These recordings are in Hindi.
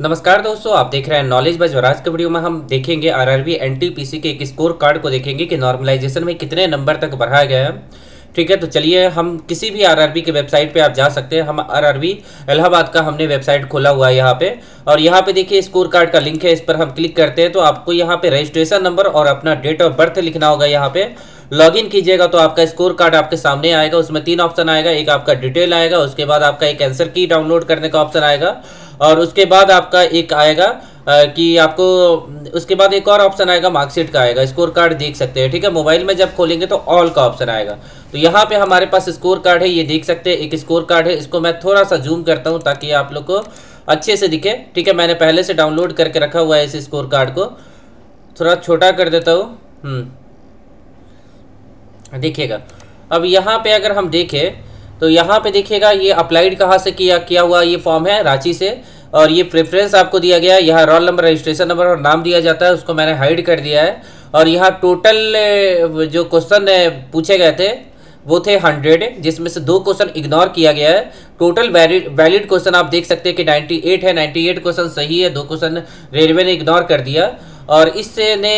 नमस्कार दोस्तों, आप देख रहे हैं नॉलेज बज और आज के वीडियो में हम देखेंगे आरआरबी एनटीपीसी के एक स्कोर कार्ड को देखेंगे कि नॉर्मलाइजेशन में कितने नंबर तक बढ़ाया गया है। ठीक है तो चलिए हम किसी भी आरआरबी के वेबसाइट पे आप जा सकते हैं। हम आरआरबी इलाहाबाद का हमने वेबसाइट खोला हुआ है यहाँ पे। और यहाँ पे देखिए स्कोर कार्ड का लिंक है, इस पर हम क्लिक करते हैं। तो आपको यहाँ पे रजिस्ट्रेशन नंबर और अपना डेट ऑफ़ बर्थ लिखना होगा यहाँ पे। लॉगिन कीजिएगा तो आपका स्कोर कार्ड आपके सामने आएगा। उसमें तीन ऑप्शन आएगा, एक आपका डिटेल आएगा, उसके बाद आपका एक आंसर की डाउनलोड करने का ऑप्शन आएगा। और उसके बाद आपका एक आएगा कि आपको, उसके बाद एक और ऑप्शन आएगा मार्कशीट का आएगा स्कोर कार्ड देख सकते हैं, ठीक है? मोबाइल में जब खोलेंगे तो ऑल का ऑप्शन आएगा। तो यहाँ पे हमारे पास स्कोर कार्ड है, ये देख सकते हैं, एक स्कोर कार्ड है, इसको मैं थोड़ा सा जूम करता हूँ ताकि आप लोग को अच्छे से दिखे, ठीक है? मैंने पहले से डाउनलोड करके रखा हुआ है इस स्कोर कार्ड को। थोड़ा छोटा कर देता हूँ हम्म। देखिएगा, अब यहाँ पे अगर हम देखें तो यहाँ पे देखिएगा, ये अप्लाइड कहाँ से किया किया हुआ ये फॉर्म है, रांची से। और ये प्रेफरेंस आपको दिया गया है। यहाँ रोल नंबर रजिस्ट्रेशन नंबर और नाम दिया जाता है। उसको मैंने हाइड कर दिया है। और यहाँ टोटल जो क्वेश्चन पूछे गए थे, वो थे हंड्रेड जिसमें से दो क्वेश्चन इग्नोर किया गया है। टोटल वैलिड क्वेश्चन आप देख सकते हैं कि 98 है। 98 क्वेश्चन सही है। दो क्वेश्चन रेलवे ने इग्नोर कर दिया। और इससे ने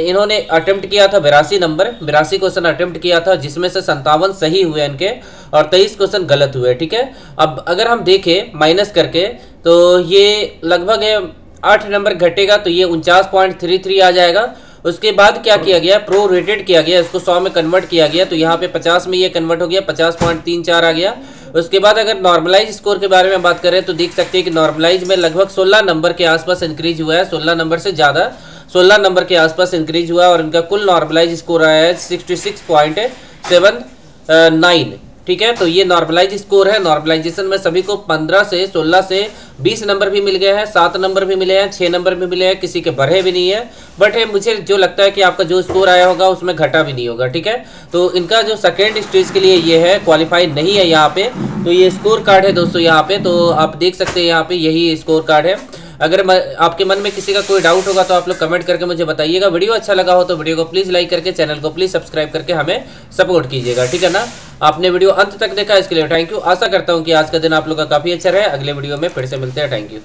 इन्होंने अटेम्प्ट किया था बिरासी नंबर बिरासी क्वेश्चन अटेम्प्ट किया था, जिसमें से संतावन सही हुए इनके। और तेईस क्वेश्चन गलत हुए, ठीक है? अब अगर हम देखें माइनस करके तो ये लगभग आठ नंबर घटेगा तो ये उनचास पॉइंट थ्री थ्री आ जाएगा। उसके बाद क्या किया गया? प्रो रेटेड किया गया इसको सौ में कन्वर्ट किया गया तो यहाँ पे पचास में ये कन्वर्ट हो गया पचास पॉइंट तीन चार आ गया। उसके बाद अगर नॉर्मलाइज स्कोर के बारे में बात करें तो देख सकते हैं कि नॉर्मलाइज में लगभग 16 नंबर के आसपास इंक्रीज हुआ है 16 नंबर से ज़्यादा। 16 नंबर के आसपास इंक्रीज हुआ और इनका कुल नॉर्मलाइज स्कोर आया है sixty six point seven nine ठीक है? तो ये नॉर्मलाइज स्कोर है। नॉर्मलाइजेशन में सभी को 15 से 16 से 20 नंबर भी मिल गए हैं, सात नंबर भी मिले हैं छः नंबर भी मिले हैं, किसी के बढ़े भी नहीं है। बट मुझे जो लगता है कि आपका जो स्कोर आया होगा, उसमें घटा भी नहीं होगा, ठीक है? तो इनका जो सेकेंड स्टेज के लिए ये है क्वालिफाइड नहीं है यहाँ पे तो ये स्कोर कार्ड है दोस्तों यहाँ पे तो आप देख सकते हैं यहाँ पे यही स्कोर कार्ड है। अगर आपके मन में किसी का कोई डाउट होगा तो आप लोग कमेंट करके मुझे बताइएगा। वीडियो अच्छा लगा हो तो वीडियो को प्लीज़ लाइक करके चैनल को प्लीज़ सब्सक्राइब करके हमें सपोर्ट कीजिएगा, ठीक है ना? आपने वीडियो अंत तक देखा इसके लिए थैंक यू आशा करता हूँ कि आज का दिन आप लोग का काफ़ी अच्छा रहे। अगले वीडियो में फिर से मिलते हैं। Thank you